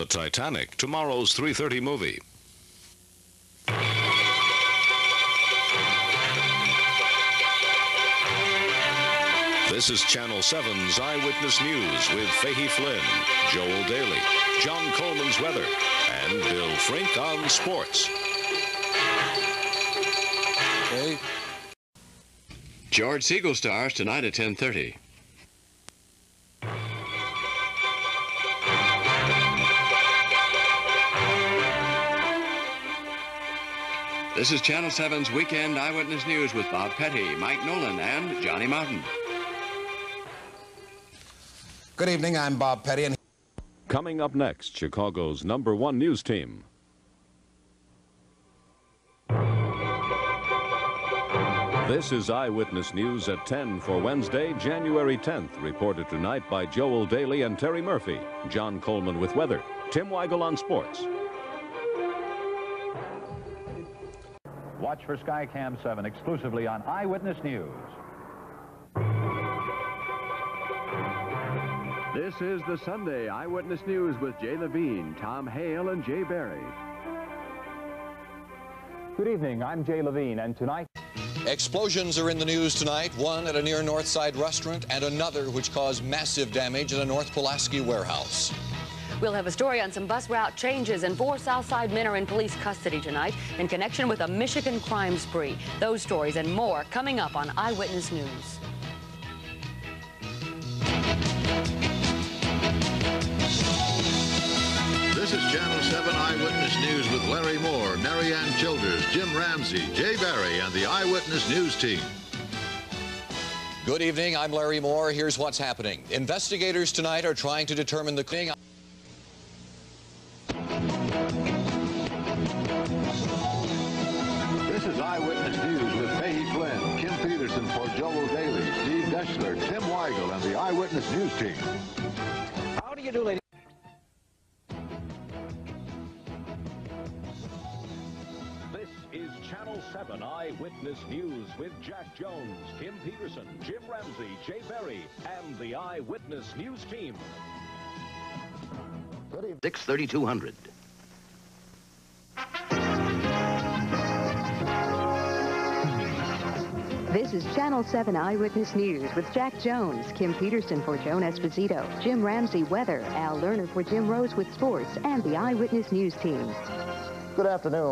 The Titanic, tomorrow's 3:30 movie. This is Channel 7's Eyewitness News with Fahey Flynn, Joel Daly, John Coleman's weather, and Bill Frink on sports. Okay. George Segal stars tonight at 10:30. This is Channel 7's Weekend Eyewitness News with Bob Petty, Mike Nolan, and Johnny Martin. Good evening. I'm Bob Petty, and Coming up next, Chicago's number one news team. This is Eyewitness News at 10 for Wednesday, January 10th. Reported tonight by Joel Daly and Terry Murphy. John Coleman with weather. Tim Weigel on sports. Watch for Skycam 7 exclusively on Eyewitness News. This is the Sunday Eyewitness News with Jay Levine, Tom Hale, and Jay Barry. Good evening. I'm Jay Levine, and tonight. Explosions are in the news tonight, one at a near North Side restaurant and another which caused massive damage at a North Pulaski warehouse. We'll have a story on some bus route changes, and four Southside men are in police custody tonight in connection with a Michigan crime spree. Those stories and more coming up on Eyewitness News. This is Channel 7 Eyewitness News with Larry Moore, Mary Ann Childers, Jim Ramsey, Jay Barry, and the Eyewitness News team. Good evening. I'm Larry Moore. Here's what's happening. Investigators tonight are trying to determine the News team. How do you do, ladies? This is Channel 7 Eyewitness News with Jack Jones, Kim Peterson, Jim Ramsey, Jay Berry, and the Eyewitness News team. 63200. This is Channel 7 Eyewitness News with Jack Jones, Kim Peterson for Joan Esposito, Jim Ramsey Weather, Al Lerner for Jim Rose with Sports, and the Eyewitness News team. Good afternoon.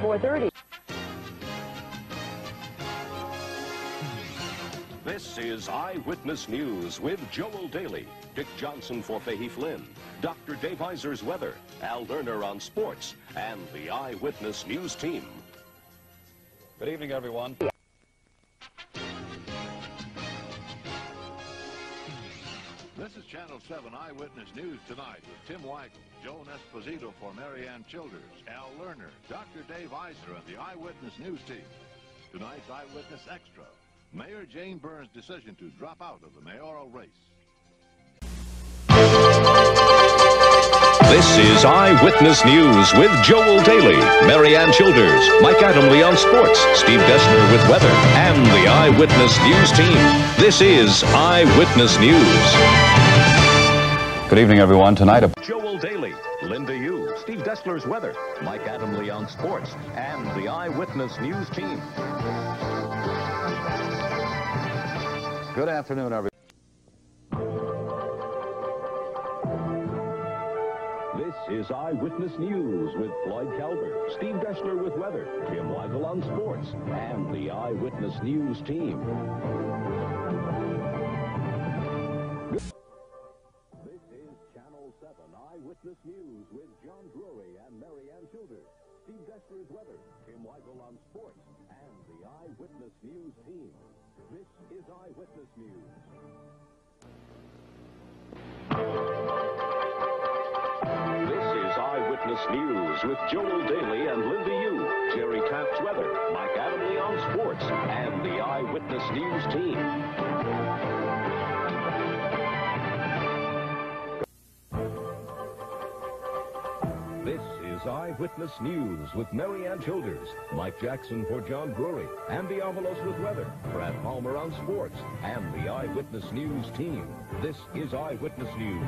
4:30. This is Eyewitness News with Joel Daly, Dick Johnson for Fahey Flynn, Dr. Dave Iser's weather, Al Lerner on sports, and the Eyewitness News team. Good evening, everyone. This is Channel 7 Eyewitness News tonight with Tim Weigel, Joan Esposito for Mary Ann Childers, Al Lerner, Dr. Dave Iser, and the Eyewitness News team. Tonight's Eyewitness Extra. Mayor Jane Byrne's decision to drop out of the mayoral race. This is Eyewitness News with Joel Daly, Mary Ann Childers, Mike Adamle on sports, Steve Deshler with weather, and the Eyewitness News team. This is Eyewitness News. Good evening, everyone. Tonight, a Joel Daly, Linda Yu, Steve Deshler's weather, Mike Adamle on sports, and the Eyewitness News team. good afternoon, everyone. This is Eyewitness News with Floyd Kalber, Steve Dessler with weather, Tim Weigel on sports, and the Eyewitness News team. News with John Drury and Mary Ann Childers, Steve Deshler's weather, Tim Weigel on sports, and the Eyewitness News team. This is Eyewitness News. This is Eyewitness News with Joel Daly and Linda Yu, Jerry Taft's weather, Mike Adamle on sports, and the Eyewitness News team. This is Eyewitness News with Mary Ann Childers, Mike Jackson for John Drury, Andy Avalos with weather, Brad Palmer on sports, and the Eyewitness News team. This is Eyewitness News.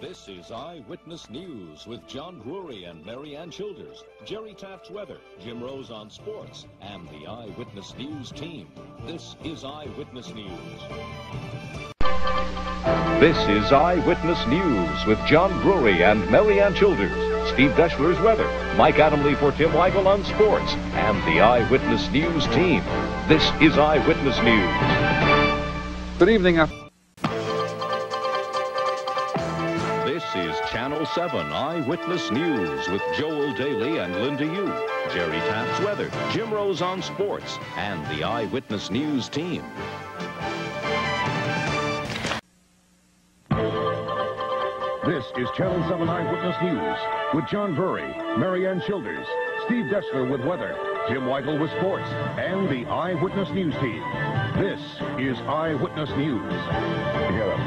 This is Eyewitness News with John Drury and Mary Ann Childers, Jerry Taft's weather, Jim Rose on sports, and the Eyewitness News team. This is Eyewitness News. This is Eyewitness News with John Drury and Mary Ann Childers, Steve Deshler's weather, Mike Adamle for Tim Weigel on sports, and the Eyewitness News team. This is Eyewitness News. Good evening. This is Channel 7 Eyewitness News with Joel Daly and Linda Yu, Jerry Taft's weather, Jim Rose on sports, and the Eyewitness News team. This is Channel 7 Eyewitness News with John Drury, Mary Ann Childers, Steve Deshler with weather, Tim Weigel with sports, and the Eyewitness News team. This is Eyewitness News. Together.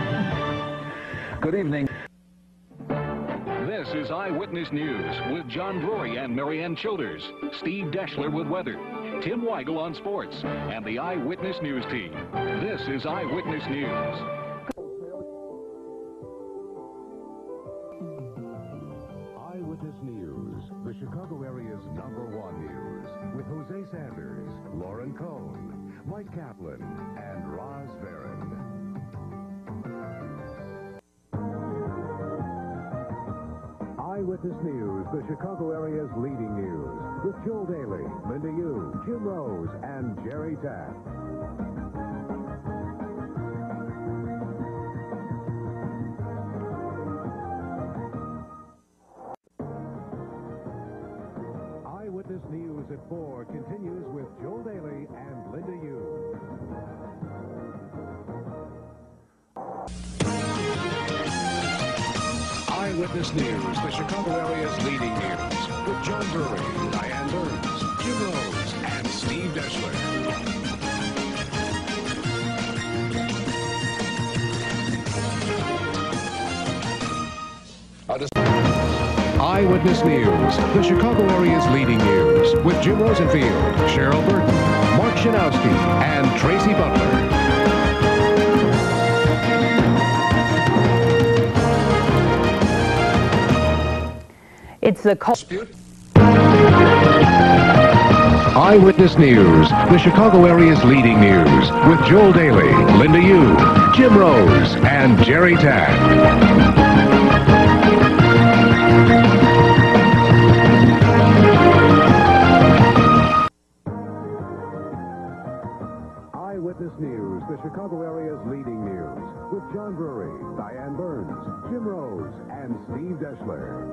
Good evening. This is Eyewitness News with John Drury and Mary Ann Childers, Steve Deshler with weather, Tim Weigel on sports, and the Eyewitness News team. This is Eyewitness News. Chicago area's leading news, with Joel Daly, Linda Yu, Jim Rose, and Jerry Taft. Eyewitness News, the Chicago area's leading news, with John Drury, Diann Burns, Jim Rose, and Steve Deshler. Eyewitness News, the Chicago area's leading news, with Jim Rosenfield, Cheryl Burton, Mark Schanowski, and Tracy Butler. The Eyewitness News, the Chicago area's leading news, with Joel Daly, Linda Yu, Jim Rose, and Jerry Taft. Eyewitness News, the Chicago area's leading with John Drury, Diann Burns, Jim Rose, and Steve Deshler.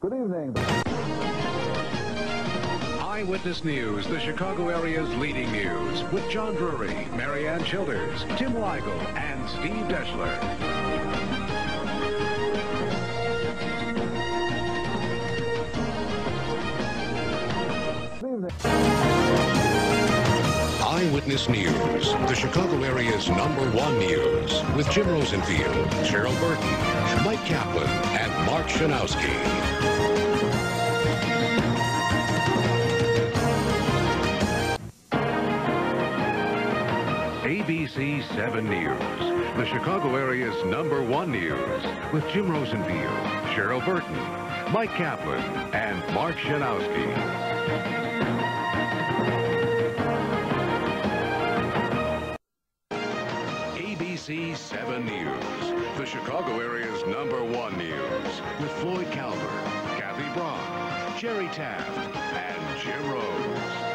Good evening. Eyewitness News, the Chicago area's leading news, with John Drury, Marianne Ann Childers, Tim Weigel, and Steve Deshler. Eyewitness News, the Chicago area's number one news, with Jim Rosenfield, Cheryl Burton, Mike Kaplan, and Mark Schanowski. ABC 7 News, the Chicago area's number one news, with Jim Rosenfield, Cheryl Burton, Mike Kaplan, and Mark Schanowski. ABC 7 News, the Chicago area's number one news, with Floyd Kalber, Kathy Braun, Jerry Taft, and Jim Rose.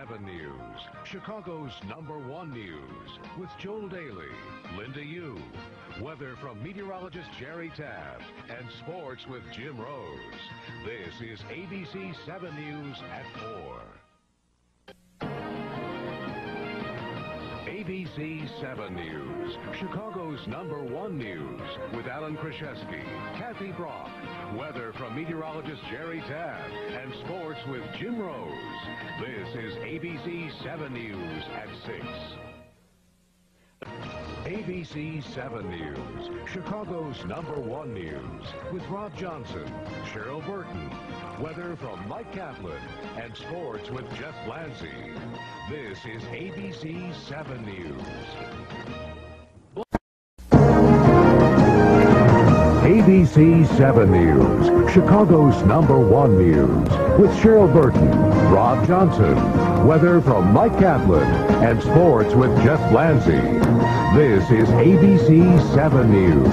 7 News, Chicago's number one news, with Joel Daly, Linda Yu, weather from meteorologist Jerry Taft, and sports with Jim Rose. This is ABC 7 News at 4. ABC 7 News, Chicago's number one news, with Alan Krashesky, Kathy Brock, weather from meteorologist Jerry Taft, and sports with Jim Rose. This is ABC 7 News at 6. ABC 7 News, Chicago's number one news, with Rob Johnson, Cheryl Burton, weather from Mike Kaplan, and sports with Jeff Blancy. This is ABC 7 News. ABC 7 News, Chicago's number one news, with Cheryl Burton, Rob Johnson, weather from Mike Kaplan, and sports with Jeff Blancy. This is ABC 7 News.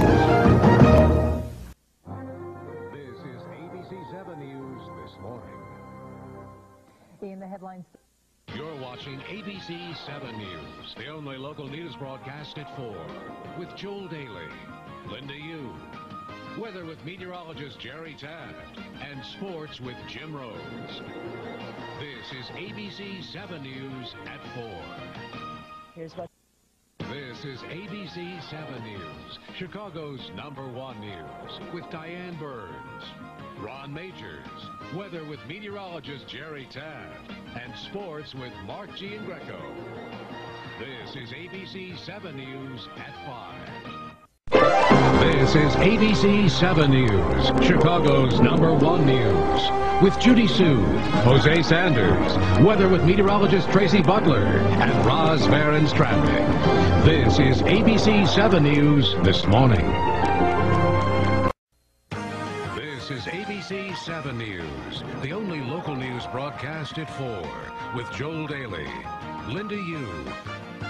This is ABC 7 News this morning. In the headlines. You're watching ABC 7 News, the only local news broadcast at 4, with Joel Daly, Linda Yu, weather with meteorologist Jerry Taft, and sports with Jim Rose. This is ABC 7 News at 4. Here's what. This is ABC 7 News, Chicago's number one news, with Diann Burns, Ron Magers, weather with meteorologist Jerry Taft, and sports with Mark Giangreco. This is ABC 7 News at 5. This is ABC 7 News, Chicago's number one news, with Judy Hsu, Hosea Sanders, weather with meteorologist Tracy Butler, and Roz Varon Stradley. This is ABC 7 News this morning. This is ABC 7 News, the only local news broadcast at 4, with Joel Daly, Linda Yu,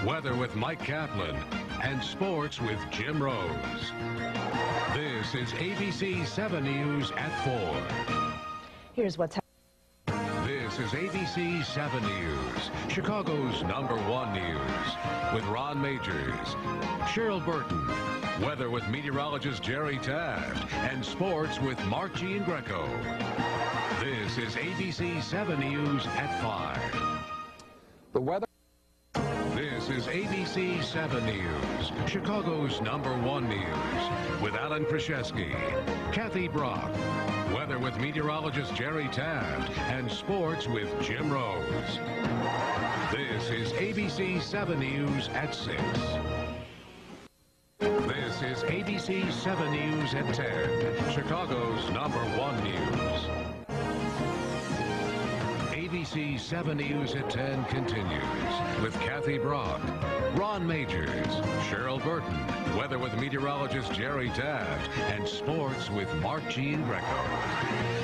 weather with Mike Kaplan, and sports with Jim Rose. This is ABC 7 News at 4. Here's what's happening. This is ABC 7 News, Chicago's number one news, with Ron Magers, Cheryl Burton, weather with meteorologist Jerry Taft, and sports with Mark Giangreco. This is ABC 7 News at 5. The weather. This is ABC 7 News, Chicago's number one news, with Alan Krashesky, Kathy Brock, weather with meteorologist Jerry Taft, and sports with Jim Rose. This is ABC 7 News at 6. This is ABC 7 News at 10, Chicago's number one news. ABC 7 News at 10 continues with Kathy Brock, Ron Magers, Cheryl Burton, weather with meteorologist Jerry Taft, and sports with Mark Giangreco. ABC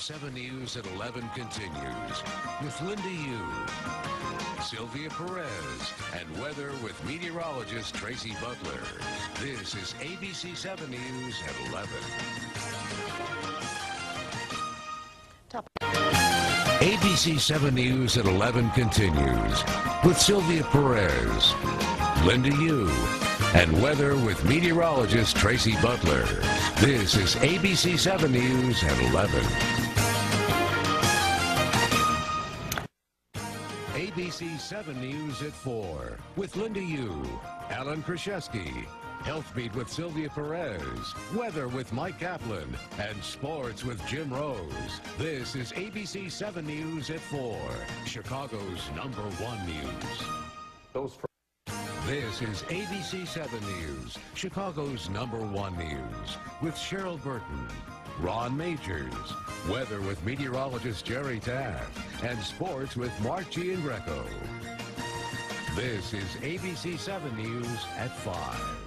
7 News at 11 continues with Linda Yu, Sylvia Perez, and weather with meteorologist Tracy Butler. This is ABC 7 News at 11. ABC 7 News at 11 continues with Sylvia Perez, Linda Yu, and weather with meteorologist Tracy Butler. This is ABC 7 News at 11. ABC 7 News at 4 with Linda Yu, Alan Krashesky, Health Beat with Sylvia Perez, Weather with Mike Kaplan, and Sports with Jim Rose. This is ABC 7 News at 4, Chicago's number one news. This is ABC 7 News, Chicago's number one news, with Cheryl Burton, Ron Magers, weather with meteorologist Jerry Taft, and sports with Mark Giangreco. This is ABC 7 News at 5.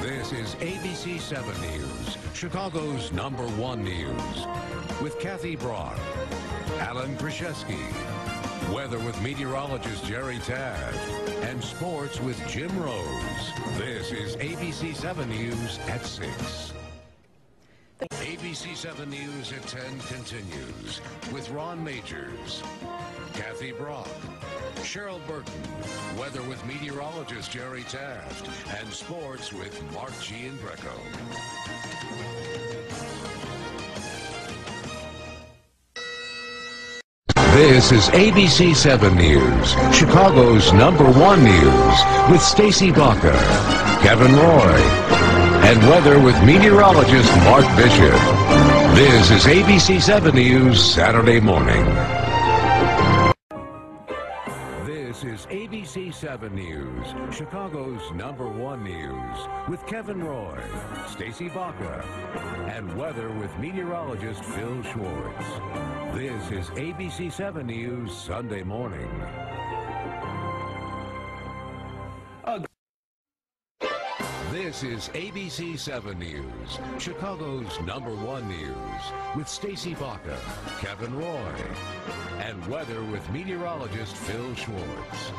This is ABC 7 News, Chicago's number one news, with Kathy Brock, Alan Krashesky, weather with meteorologist Jerry Taft, and sports with Jim Rose. This is ABC 7 News at 6. ABC 7 News at 10 continues with Ron Magers, Kathy Brock, Cheryl Burton, weather with meteorologist Jerry Taft, and sports with Mark Giangreco. This is ABC 7 News, Chicago's number one news, with Stacy Baca, Kevin Roy, and weather with meteorologist Mark Bishop. This is ABC 7 News Saturday morning. This is ABC 7 News, Chicago's number one news, with Kevin Roy, Stacy Baca, and weather with meteorologist Phil Schwartz. This is ABC 7 News Sunday morning. This is ABC 7 News, Chicago's number one news, with Stacy Baca, Kevin Roy, and weather with meteorologist Phil Schwartz.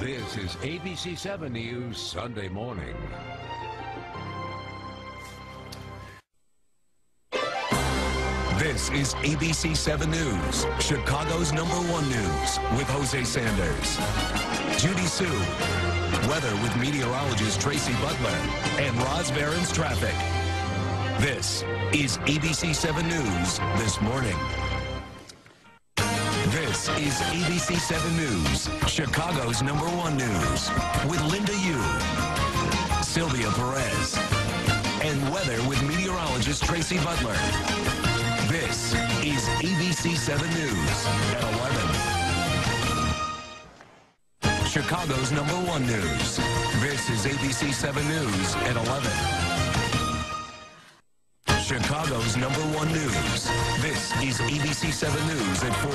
This is ABC 7 News Sunday morning. This is ABC 7 News, Chicago's number one news with Hosea Sanders. Judy Hsu, weather with meteorologist Tracy Butler, and Roz Varon's traffic. This is ABC 7 News this morning. This is ABC 7 News, Chicago's number one news with Linda Yu, Sylvia Perez, and weather with meteorologist Tracy Butler. This is ABC 7 News at 11. Chicago's number one news. This is ABC 7 News at 11. Chicago's number one news. This is ABC 7 News at 4.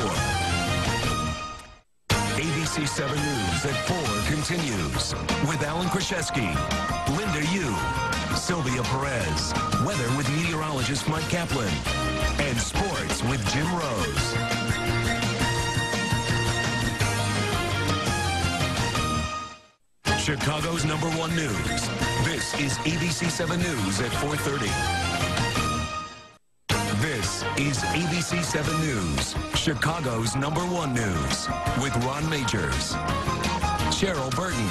ABC 7 News at 4 continues with Alan Krashesky, Linda Yu, Sylvia Perez, weather with meteorologist Mike Kaplan, and sports with Jim Rose. Chicago's number one news. This is ABC 7 News at 4.30. This is ABC 7 News, Chicago's number one news, with Ron Magers. Cheryl Burton,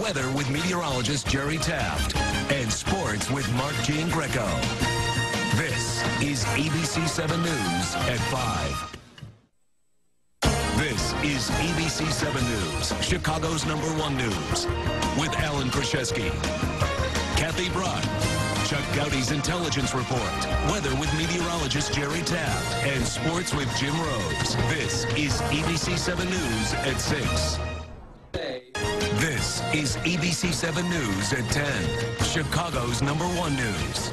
weather with meteorologist Jerry Taft, and sports with Mark Giangreco. This is ABC 7 News at 5. This is ABC 7 News, Chicago's number one news, with Alan Krashesky, Kathy Brock, Chuck Goudie's Intelligence Report, weather with meteorologist Jerry Taft, and sports with Jim Rose. This is ABC 7 News at 6. Is ABC 7 News at 10, Chicago's number one news.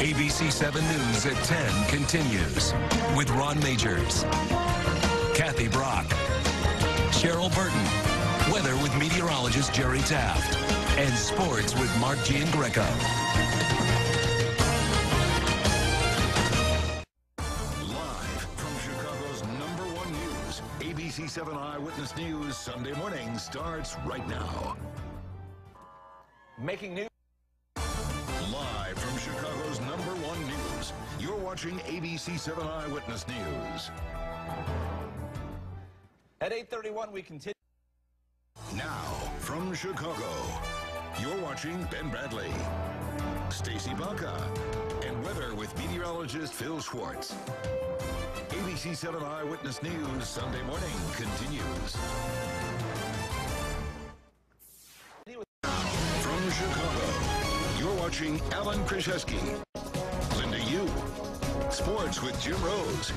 ABC 7 News at 10 continues with Ron Magers, Kathy Brock, Cheryl Burton, weather with meteorologist Jerry Taft, and sports with Mark Gian Eyewitness News Sunday morning starts right now. Making news. Live from Chicago's number one news, you're watching ABC 7 Eyewitness News. At 8:31, we continue. Now, from Chicago, you're watching Ben Bradley, Stacy Baca, and weather with meteorologist Phil Schwartz. ABC 7 Eyewitness News Sunday morning continues. From Chicago, you're watching Alan Krashesky, Linda Yu, sports with Jim Rose,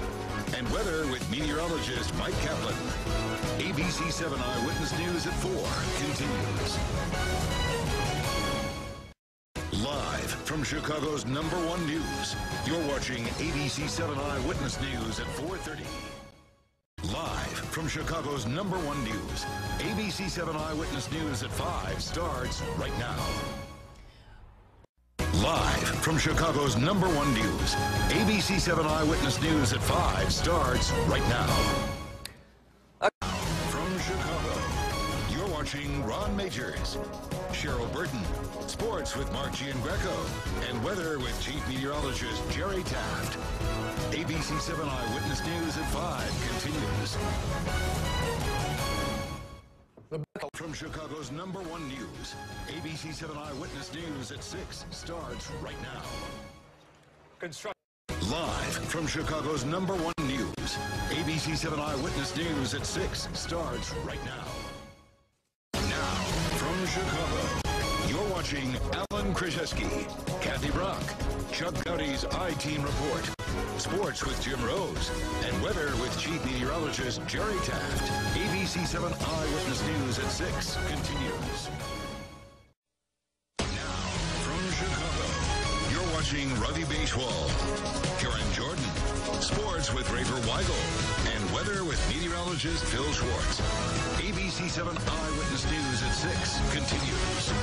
and weather with meteorologist Mike Kaplan. ABC 7 Eyewitness News at 4 continues. From Chicago's number one news, you're watching ABC 7 Eyewitness News at 4.30. Live from Chicago's number one news, ABC 7 Eyewitness News at 5 starts right now. Live from Chicago's number one news, ABC 7 Eyewitness News at 5 starts right now. Watching Ron Magers, Cheryl Burton, sports with Mark Giangreco, and weather with Chief Meteorologist Jerry Taft. ABC 7 Eyewitness News at 5 continues. From Chicago's number one news, ABC 7 Eyewitness News at 6 starts right now. Live from Chicago's number one news, ABC 7 Eyewitness News at 6 starts right now. Chicago, you're watching Alan Krashesky, Kathy Brock, Chuck Goudie's I-Team Report, sports with Jim Rose, and weather with Chief Meteorologist Jerry Taft. ABC 7 Eyewitness News at 6 continues. Now, from Chicago, you're watching Ravi Baichwal. Karen Jordan, sports with Rafer Weigel, and weather with meteorologist Phil Schwartz. ABC 7 Eyewitness News at 6 continues.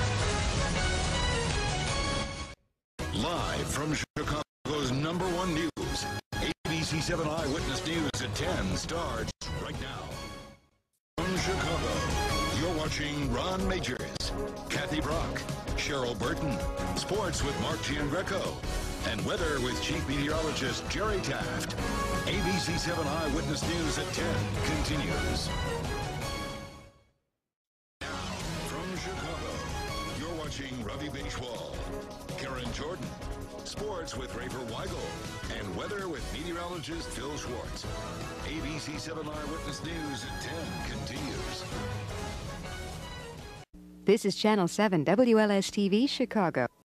Live from Chicago's number one news, ABC 7 Eyewitness News at 10 starts right now. From Chicago, you're watching Ron Magers, Kathy Brock, Cheryl Burton, sports with Mark Giangreco, and weather with Chief Meteorologist Jerry Taft. ABC 7 Eyewitness News at 10 continues. Meteorologist Phil Schwartz. ABC 7 Eyewitness News at 10 continues. This is Channel 7 WLS TV Chicago.